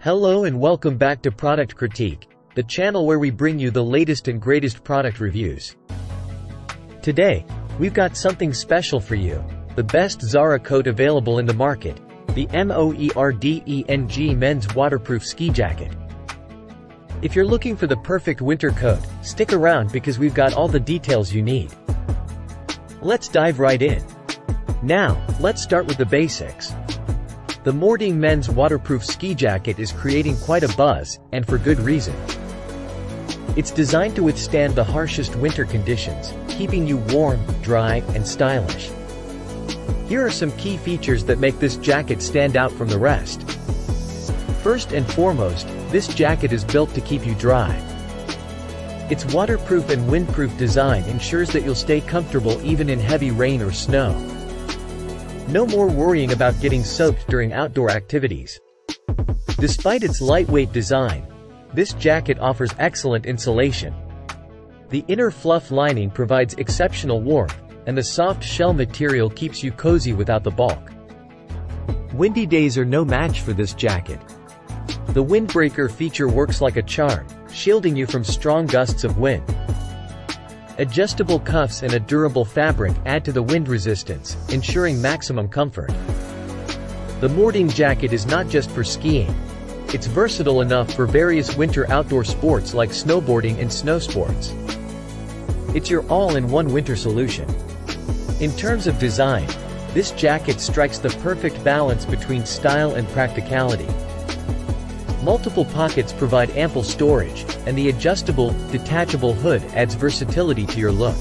Hello and welcome back to Product Critique, the channel where we bring you the latest and greatest product reviews. Today, we've got something special for you, the best Zara coat available in the market, the MOERDENG men's waterproof ski jacket. If you're looking for the perfect winter coat, stick around because we've got all the details you need. Let's dive right in. Now, let's start with the basics. The MOERDENG men's waterproof ski jacket is creating quite a buzz, and for good reason. It's designed to withstand the harshest winter conditions, keeping you warm, dry, and stylish. Here are some key features that make this jacket stand out from the rest. First and foremost, this jacket is built to keep you dry. Its waterproof and windproof design ensures that you'll stay comfortable even in heavy rain or snow. No more worrying about getting soaked during outdoor activities. Despite its lightweight design, this jacket offers excellent insulation. The inner fluff lining provides exceptional warmth, and the soft shell material keeps you cozy without the bulk. Windy days are no match for this jacket. The windbreaker feature works like a charm, shielding you from strong gusts of wind. Adjustable cuffs and a durable fabric add to the wind resistance, ensuring maximum comfort. The MOERDENG jacket is not just for skiing. It's versatile enough for various winter outdoor sports like snowboarding and snow sports. It's your all-in-one winter solution. In terms of design, this jacket strikes the perfect balance between style and practicality. Multiple pockets provide ample storage, and the adjustable, detachable hood adds versatility to your look.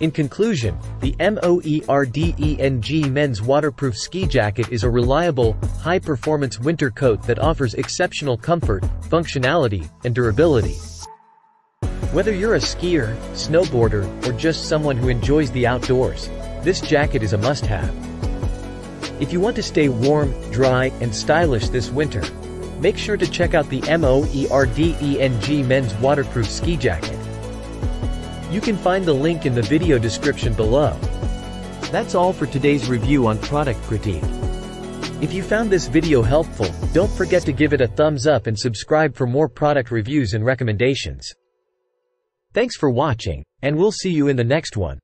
In conclusion, the MOERDENG men's waterproof ski jacket is a reliable, high-performance winter coat that offers exceptional comfort, functionality, and durability. Whether you're a skier, snowboarder, or just someone who enjoys the outdoors, this jacket is a must-have. If you want to stay warm, dry, and stylish this winter, make sure to check out the MOERDENG men's waterproof ski jacket. You can find the link in the video description below. That's all for today's review on Product Critique. If you found this video helpful, don't forget to give it a thumbs up and subscribe for more product reviews and recommendations. Thanks for watching, and we'll see you in the next one.